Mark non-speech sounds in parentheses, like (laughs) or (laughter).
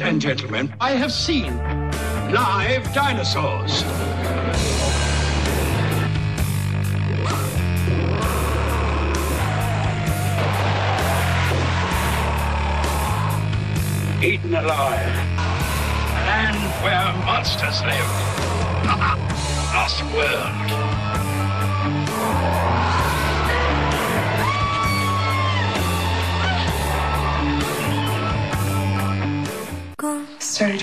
and gentlemen, I have seen live dinosaurs. Eaten alive. Land where monsters live. (laughs) Lost world. Started